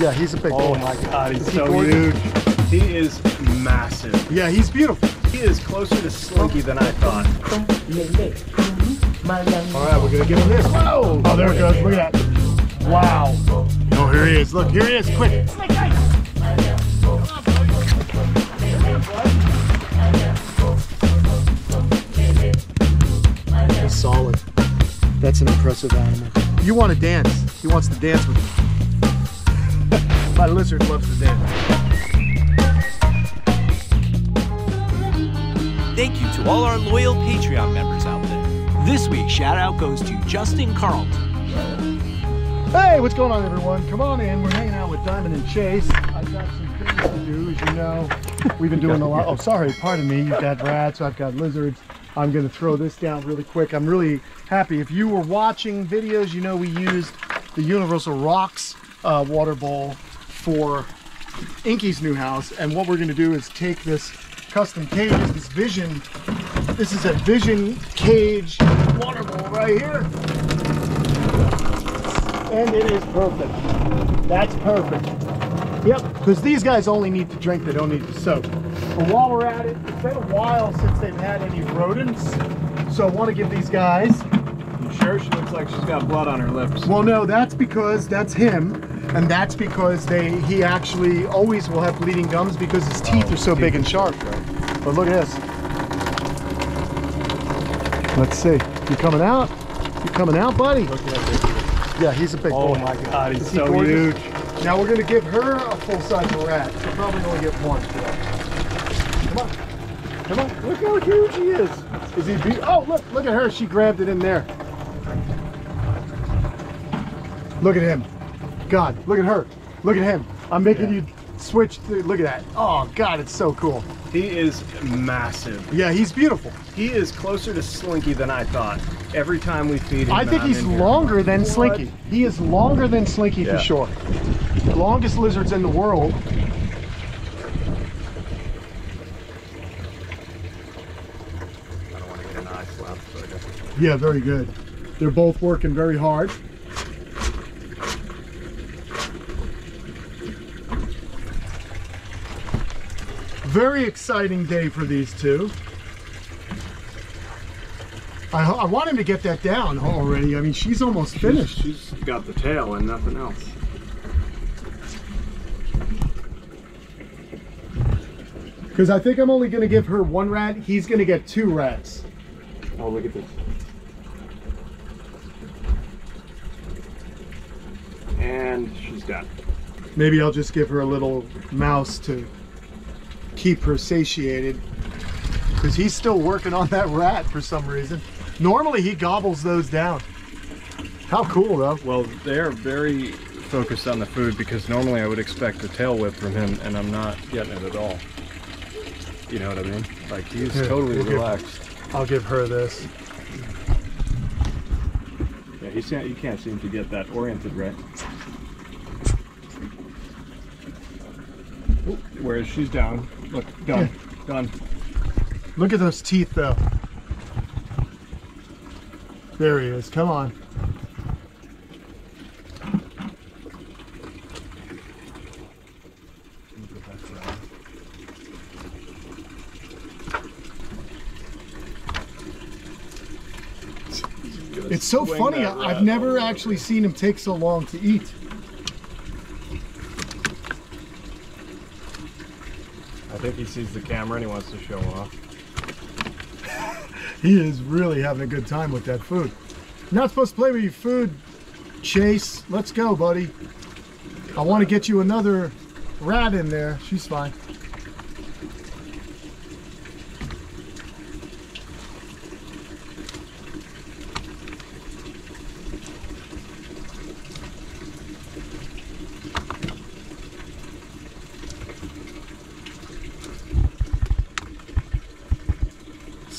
Yeah, he's a big Oh boy. my god, he's Is he so gorgeous? huge. He is massive. Yeah, he's beautiful. He is closer to Slinky than I thought. All right, we're gonna give him this. Whoa! Oh, there it goes. Look at that. Wow. Oh, here he is. Look, here he is. Quick. He's solid. That's an impressive animal. You want to dance. He wants to dance with you. My lizard loves to dance. Thank you to all our loyal Patreon members out there. This week's shout out goes to Justin Carlton, Hey, what's going on, everyone? Come on in. We're hanging out with Diamond and Chase. I've got some things to do, as you know. We've been doing a lot. Oh, sorry. Pardon me. You've got rats. I've got lizards. I'm going to throw this down really quick. I'm really happy. If you were watching videos, you know we used the Universal Rocks uh, water bowl for Inky's new house. And what we're going to do is take this custom cage, this Vision. This is a Vision cage water bowl right here and it is perfect. That's perfect. Yep, because these guys only need to drink, they don't need to soak. But while we're at it, it's been a while since they've had any rodents, so I want to give these guys. You sure she looks like she's got blood on her lips? Well, no, that's because that's him, and that's because they he actually always will have bleeding gums because his teeth are so big and sharp. But look at this. Let's see. You coming out? You coming out, buddy? Look at that. Yeah, he's a big Oh boy. my god, he's he so gorgeous? huge. Now we're gonna give her a full-size rat. She'll probably only get one. Come on, come on. Look how huge he is. Is he? Be- oh, look, look at her. She grabbed it in there. Look at him. God, look at her. Look at him. I'm making Yeah. you switch. To, look at that. Oh God, it's so cool. He is massive. Yeah, he's beautiful. He is closer to Slinky than I thought. Every time we feed him, I think I'm he's in here, longer than like, Slinky. He is longer than Slinky Yeah. for sure. Longest lizards in the world. "What?" I don't want to get an eye slap, so I guess. Yeah, very good. They're both working very hard. Very exciting day for these two. I, I want him to get that down already. I mean, she's almost finished. She's got the tail and nothing else. Because I think I'm only going to give her one rat. He's going to get two rats. Oh, look at this. And she's done. Maybe I'll just give her a little mouse to keep her satiated. Because he's still working on that rat for some reason. Normally he gobbles those down. How cool though. Well, they're very focused on the food because normally I would expect a tail whip from him, and I'm not getting it at all. You know what I mean? Like he's Here, totally here. relaxed. I'll give her this. Yeah, he can't, you can't seem to get that oriented right. Whereas she's down. Look, done, done. Look at those teeth though. There he is. Come on. It's so funny. I've never actually seen him take so long to eat. Think he sees the camera and he wants to show off. He is really having a good time with that food. Not supposed to play with your food, Chase. Let's go, buddy. I want to get you another rat in there. She's fine.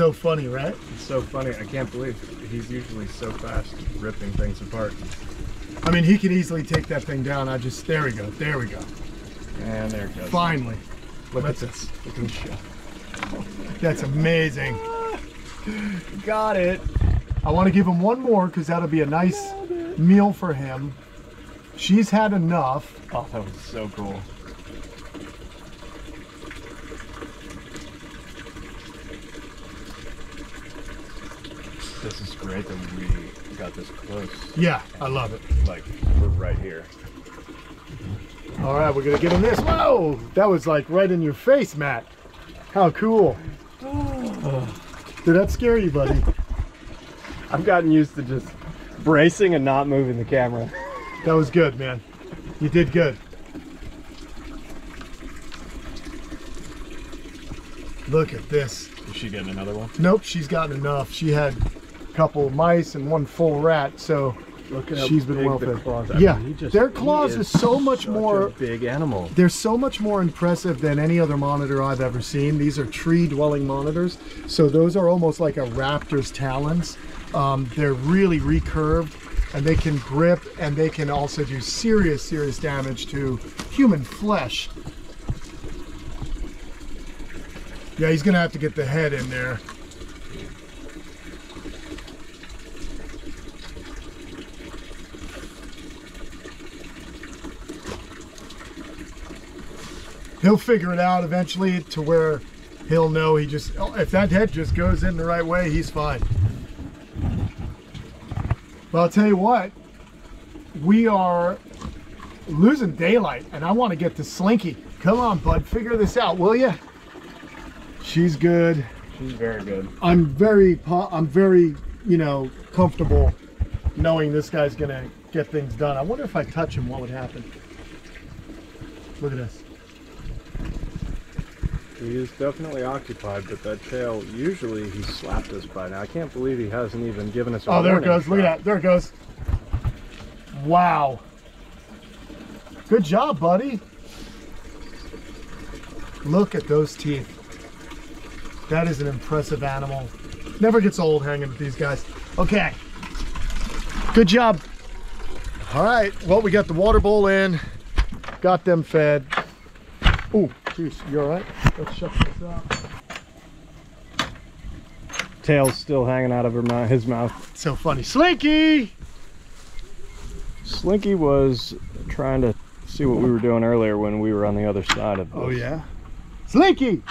So funny, right? It's so funny. I can't believe he's usually so fast ripping things apart. I mean, he can easily take that thing down. I just, there we go. There we go. And there it goes. Finally. Look Let's- at this. Look at this shot. That's amazing. Got it. I want to give him one more because that'll be a nice meal for him. She's had enough. Oh, that was so cool. This is great that we got this close. Yeah, I love it. Like, we're right here. All right, we're gonna get in this. Whoa, that was like right in your face, Matt. How cool. Did that scare you, buddy? I've gotten used to just bracing and not moving the camera. That was good, man. You did good. Look at this. Is she getting another one? Nope, she's gotten enough. She had a couple mice and one full rat, so Look She's been well fed. Yeah, their claws is so much more- big animal. they're so much more impressive than any other monitor I've ever seen. These are tree-dwelling monitors, so those are almost like a raptor's talons. Um, they're really recurved, and they can grip, and they can also do serious, serious damage to human flesh. Yeah, he's gonna have to get the head in there. He'll figure it out eventually to where he'll know he just if that head just goes in the right way he's fine. But i'll tell you what we are losing daylight and i want to get to slinky. Come on bud figure this out will you she's good. She's very good. i'm very i'm very you know comfortable knowing this guy's gonna get things done. I wonder if i touch him what would happen. Look at this He is definitely occupied, but that tail, usually he slapped us by now. I can't believe he hasn't even given us a Oh, there it goes. Look at that. There it goes. Wow. Good job, buddy. Look at those teeth. That is an impressive animal. Never gets old hanging with these guys. Okay. Good job. All right. Well, we got the water bowl in. Got them fed. Oh, jeez. You all right? Let's shut this up. Tail's still hanging out of her mouth, his mouth. So funny. Slinky! Slinky was trying to see what we were doing earlier when we were on the other side of oh, this. Oh, yeah? Slinky!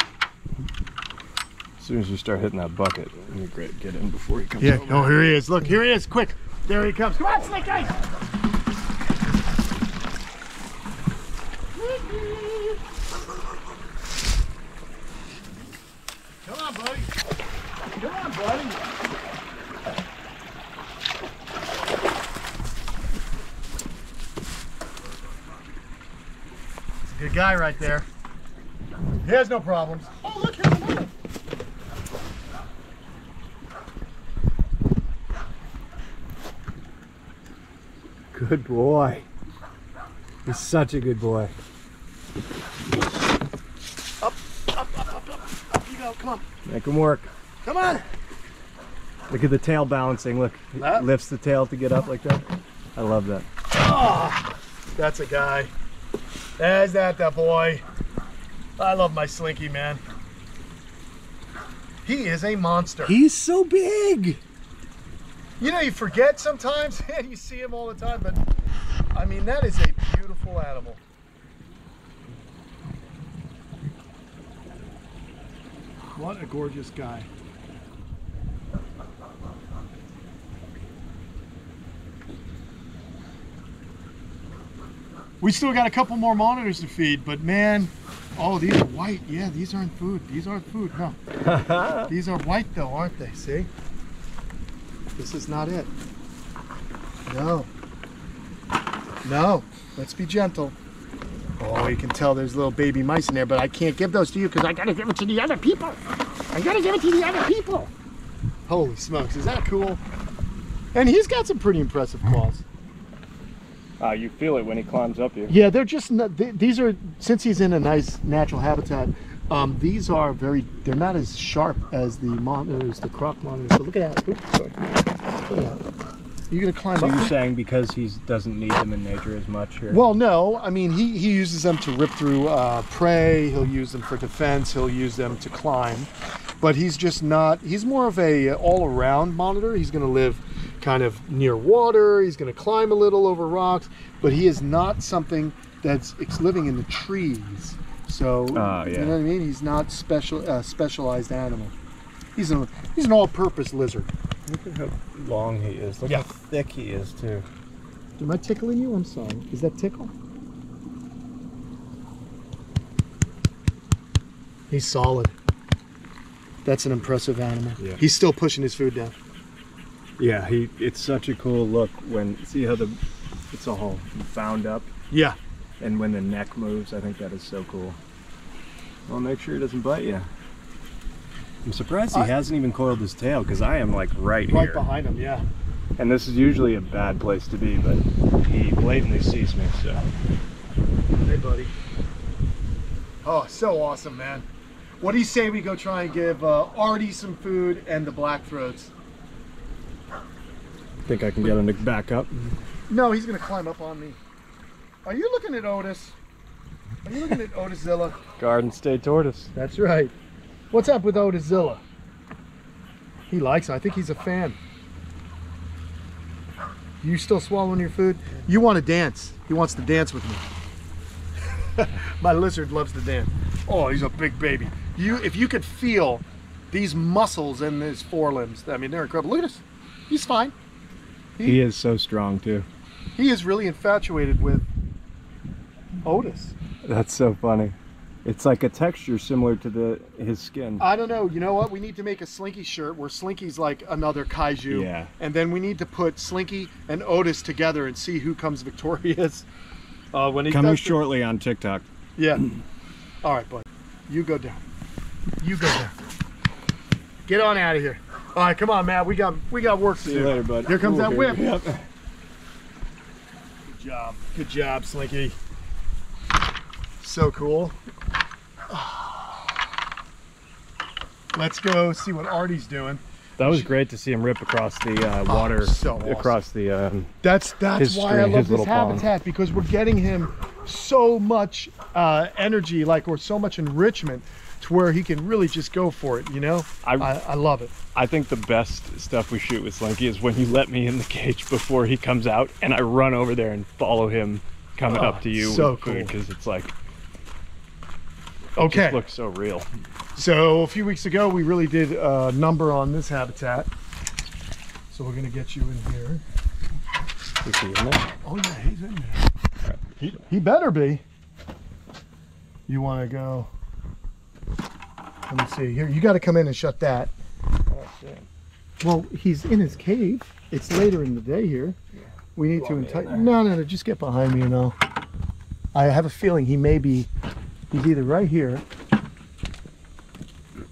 As soon as you start hitting that bucket, let me get in before he comes Yeah, over. oh, here he is. Look, here he is. Quick. There he comes. Come on, Slinky! Come on, buddy. Come on, buddy. Good guy right there. He has no problems. Oh, look, here's another. Good boy. He's such a good boy. Up up, up, up, up, up you go. Come on. Make him work. Come on. Look at the tail balancing. Look, lifts the tail to get up like that. I love that. Ah, that's a guy. There's that, that boy. I love my Slinky, man. He is a monster. He's so big. you know, you forget sometimes, and you see him all the time, but I mean, that is a beautiful animal. What a gorgeous guy. We still got a couple more monitors to feed, but man, oh, these are white. Yeah, these aren't food. These aren't food. No, these are white though, aren't they? See, this is not it. No, no. Let's be gentle. Oh, you can tell there's little baby mice in there, but I can't give those to you because I gotta give it to the other people. I gotta give it to the other people. Holy smokes, is that cool? And he's got some pretty impressive claws. Ah, you feel it when he climbs up you. Yeah, they're just not, th- these are since he's in a nice natural habitat. Um, these are very they're not as sharp as the monitors, the croc monitors. So look at that. Oops, sorry. Look at that. You gonna climb So up? you're saying because he doesn't need them in nature as much here? Well, no. I mean, he, he uses them to rip through uh, prey. He'll use them for defense. He'll use them to climb. but he's just not. He's more of a all-around monitor. He's going to live kind of near water. He's going to climb a little over rocks, but he is not something that's it's living in the trees. So Ah, you know what I mean. He's not special uh, specialized animal. He's a he's an all-purpose lizard. Look at how long he is. Look Yeah. how thick he is too. Am I tickling you? I'm sorry. Is that tickle? He's solid. That's an impressive animal. Yeah. He's still pushing his food down. Yeah, he. It's such a cool look when see how the it's all bound up, Yeah. and when the neck moves. I think that is so cool. Well, make sure he doesn't bite you. I'm surprised he I- hasn't even coiled his tail because I am like right, Right here. behind him, yeah. And this is usually a bad place to be, but he blatantly sees me. So Hey, buddy. Oh, so awesome, man. What do you say we go try and give uh, Artie some food and the black throats? Think I can get him to back up. No, he's gonna climb up on me. Are you looking at Otis? Are you looking at Otiszilla? Garden State Tortoise. That's right. What's up with Otiszilla? He likes it. I think he's a fan. You still swallowing your food? You want to dance. He wants to dance with me. My lizard loves to dance. Oh, he's a big baby. You, if you could feel these muscles in his forelimbs, I mean, they're incredible. Look at this. He's fine. He is so strong too. He is really infatuated with Otis. That's so funny. It's like a texture similar to the his skin. I don't know. You know what? We need to make a Slinky shirt where Slinky's like another kaiju. Yeah. And then we need to put Slinky and Otis together and see who comes victorious. Uh, when he Coming shortly on TikTok. Yeah. All right, bud. You go down. You go down. Get on out of here. All right, come on, Matt. We got we got work to See do. you later, bud. Here comes that whip. Yep. Good job. Good job, Slinky. So cool. Let's go see what Artie's doing. That was great to see him rip across the uh, water, Oh, so awesome. across the. Um, That's that's His why I love this little pond. habitat because we're getting him so much uh, energy, like or so much enrichment, to where he can really just go for it. You know, I- I, I love it. I think the best stuff we shoot with Slinky is when you let me in the cage before he comes out, and I run over there and follow him coming Oh, up to you so with food cool. because it's like Okay, it looks so real. so a few weeks ago we really did a number on this habitat. So we're gonna get you in here. Is he in there? Oh yeah, he's in there. He, he better be. You want to go? Let me see. Here, you got to come in and shut that. Oh, shit. Well, he's in his cave. It's later in the day here. We need to want entice. No, no, no. Just get behind me and I'll. I have a feeling he may be. He's either right here,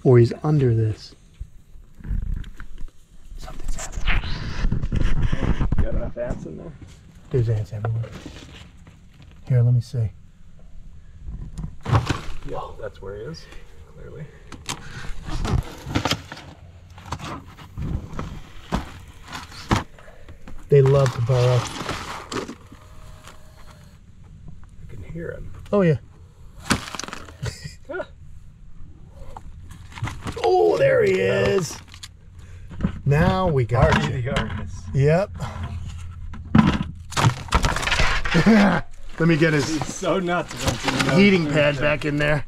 or he's under this. Something's happening. Got enough ants in there? There's ants everywhere. Here, let me see. Yeah, that's where he is. Clearly. They love to burrow. I can hear him. Oh yeah. oh, there he is. Now we got you. the artist. Yep. Let me get his so nuts. once he knows heating pad back in there.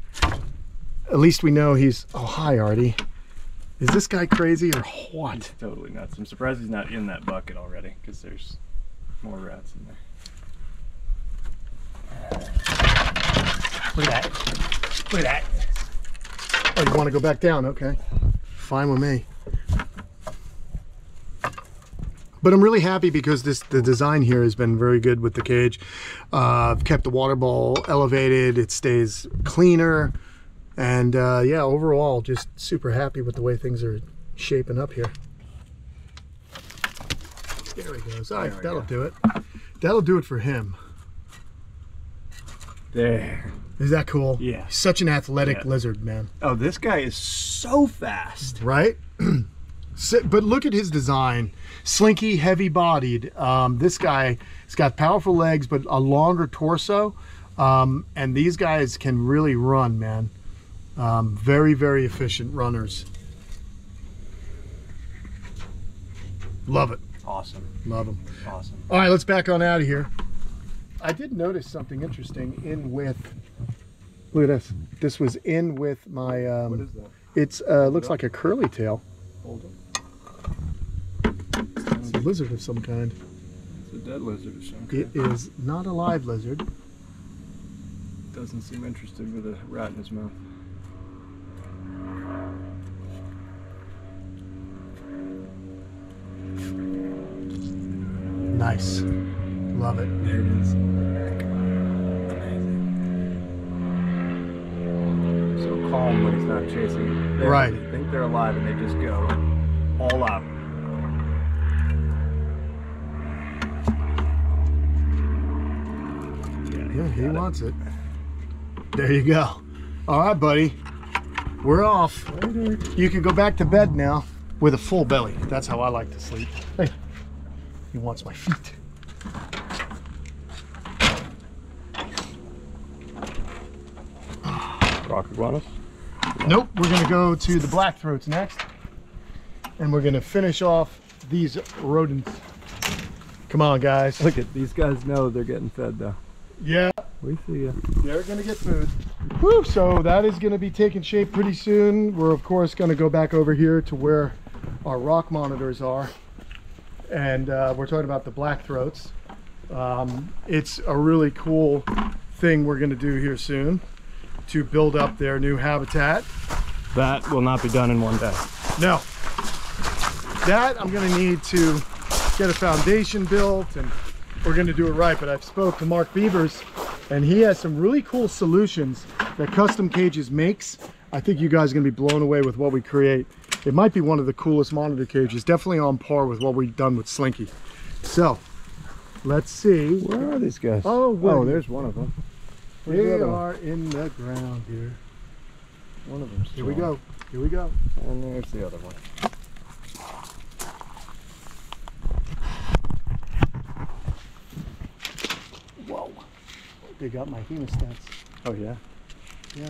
At least we know he's. Oh, hi, Artie. Is this guy crazy or what? He's totally nuts. I'm surprised he's not in that bucket already because there's more rats in there. Look at that. Look at that. Oh, you want to go back down? Okay. Fine with me. But I'm really happy because this the design here has been very good with the cage. Uh, I've kept the water bowl elevated. It stays cleaner. And uh, yeah, overall, just super happy with the way things are shaping up here. There he goes. All right, that'll go. do it. That'll do it for him. There. Is that cool? Yeah. Such an athletic Yeah. lizard, man. Oh, this guy is so fast. right? But look at his design. Slinky, heavy bodied. Um, this guy has got powerful legs, but a longer torso. Um, and these guys can really run, man. Um, very, very efficient runners. Love it. Awesome. Love them. Awesome. All right, let's back on out of here. I did notice something interesting in with, look at this. This was in with my, um, what is that? It's, uh, looks like a curly tail. Hold. It's a lizard of some kind. It's a dead lizard of some kind. It is not a live lizard. Doesn't seem interested with a rat in his mouth. Nice. Love it. There it is. So calm when he's not chasing. They Right. think they're alive and they just go all out. Yeah, he wants it. There you go. All right, buddy. We're off. You can go back to bed now with a full belly. That's how I like to sleep. Hey, he wants my feet. Rock iguanas. Nope, we're gonna go to the black throats next. And we're gonna finish off these rodents. Come on, guys. Look at these guys know they're getting fed though. Yeah, We see you. they're gonna get food. Whew, so that is gonna be taking shape pretty soon. We're of course gonna go back over here to where our rock monitors are. And uh, we're talking about the black throats. Um, it's a really cool thing we're gonna do here soon to build up their new habitat. That will not be done in one day. No. That I'm gonna need to get a foundation built and we're gonna do it right. But I've spoke to Mark Beavers and he has some really cool solutions that Custom Cages makes. I think you guys are gonna be blown away with what we create. It might be one of the coolest monitor cages, definitely on par with what we've done with Slinky. So, let's see. Where are these guys? Oh, where- oh there's one of them. Where's the They one? are in the ground here. One of them. Here we go. Here we go. And there's the other one. Whoa. They got my hemostats. Oh yeah. Yeah.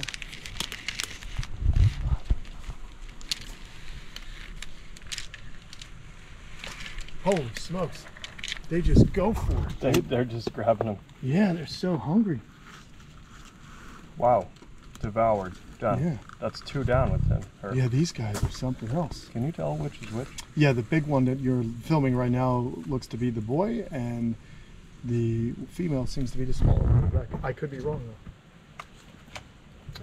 Holy smokes. They just go for it. They, they're just grabbing them. Yeah, they're so hungry. Wow. Devoured. Done. Yeah. That's two down with them. Her. Yeah, these guys are something else. Can you tell which is which? Yeah, the big one that you're filming right now looks to be the boy, and the female seems to be the smaller one. I could be wrong though.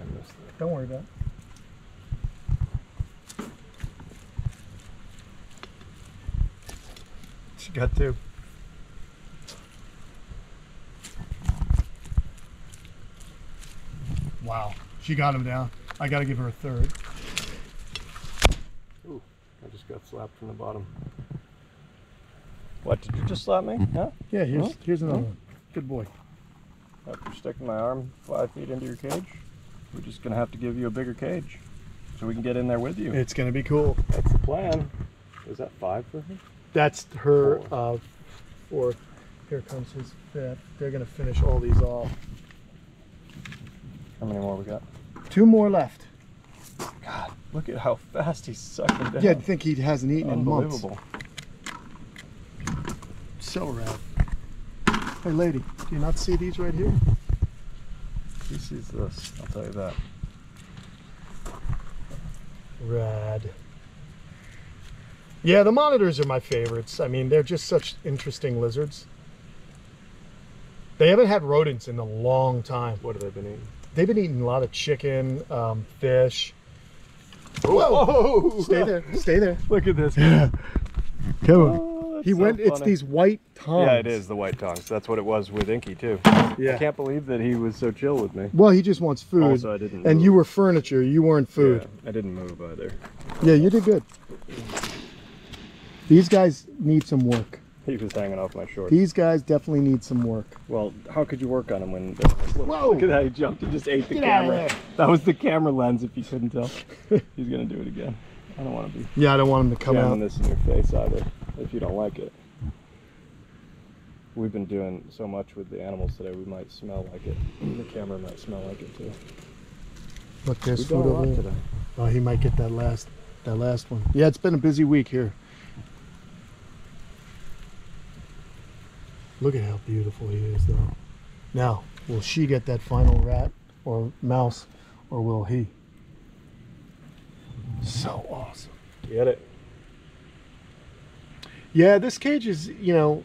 I missed that. Don't worry about it. She got two. Wow, she got him down. I got to give her a third. Ooh, I just got slapped from the bottom. What, did you just slap me? Mm-hmm. Huh? Yeah, here's Huh? here's another Huh? one. Good boy. After sticking my arm five feet into your cage? We're just gonna have to give you a bigger cage. So we can get in there with you. It's gonna be cool. That's the plan. Is that five for her? That's her uh, fourth. Here comes his fifth. They're gonna finish all these off. How many more we got? Two more left. God, look at how fast he's sucking down. Yeah, I think he hasn't eaten in months. Unbelievable. So rad. Hey, lady, do you not see these right here? He sees this, I'll tell you that. Rad. Yeah, the monitors are my favorites. I mean, they're just such interesting lizards. They haven't had rodents in a long time. What have they been eating? They've been eating a lot of chicken, um, fish. Whoa! Stay there. Stay there. Look at this. Come Oh, He so went. It's these white tongues. Yeah, it is the white tongues. That's what it was with Inky too. Yeah. I can't believe that he was so chill with me. Well, he just wants food. Also, I didn't. and move. you were furniture. You weren't food. Yeah, I didn't move either. Yeah, you did good. These guys need some work. He was hanging off my shorts. These guys definitely need some work. Well, how could you work on him when? Whoa! Look at how he jumped. He just ate the Get camera. That was the camera lens. If you couldn't tell, he's gonna do it again. I don't want to be Yeah, I don't want him to come out. this in your face either. If you don't like it. We've been doing so much with the animals today. We might smell like it. The camera might smell like it too. Look, there's We've food over there. today. Oh, he might get that last, that last one. Yeah, it's been a busy week here. Look at how beautiful he is, though. Now, will she get that final rat or mouse, or will he? So awesome. Get it? Yeah, this cage is, you know,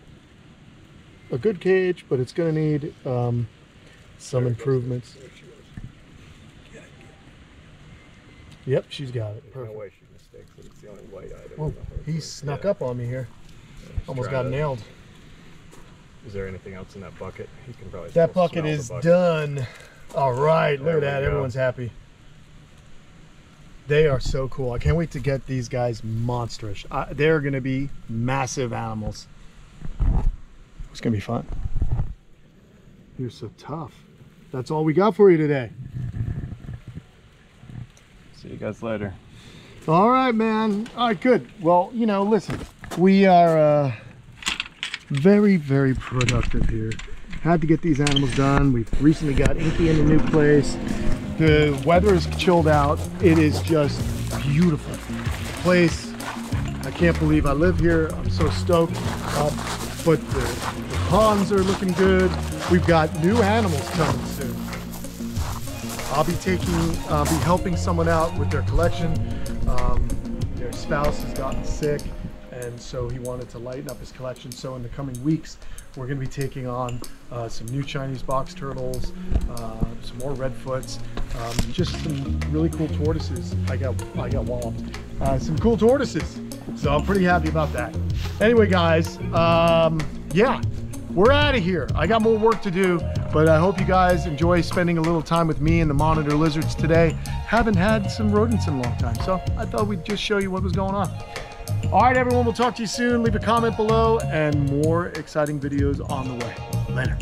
a good cage, but it's going to need um, some improvements. Yep, she's got it. Perfect. way she mistakes it. It's the only white item. Whoa, he snuck up on me here. Almost got nailed. Is there anything else in that bucket? He can probably. That bucket is bucket. done. All right, look at that. go. Everyone's happy. They are so cool. I can't wait to get these guys monstrous. Uh, they're going to be massive animals. It's going to be fun. You're so tough. That's all we got for you today. See you guys later. All right, man. All right, good. Well, you know, listen, we are uh, very, very productive here. Had to get these animals done. We've recently got Inky in a new place. The weather is chilled out. It is just beautiful place. I can't believe I live here. I'm so stoked. Uh, but the, the ponds are looking good. We've got new animals coming soon. I'll be taking, I'll be helping someone out with their collection. Um, their spouse has gotten sick, and so he wanted to lighten up his collection. So in the coming weeks, we're going to be taking on uh, some new Chinese box turtles, uh, some more redfoots, um, just some really cool tortoises. I got, I got walloped. Uh, some cool tortoises. So I'm pretty happy about that. Anyway, guys, um, yeah, we're out of here. I got more work to do, but I hope you guys enjoy spending a little time with me and the monitor lizards today. Haven't had some rodents in a long time, so I thought we'd just show you what was going on. All right, everyone, we'll talk to you soon. Leave a comment below and more exciting videos on the way. Later.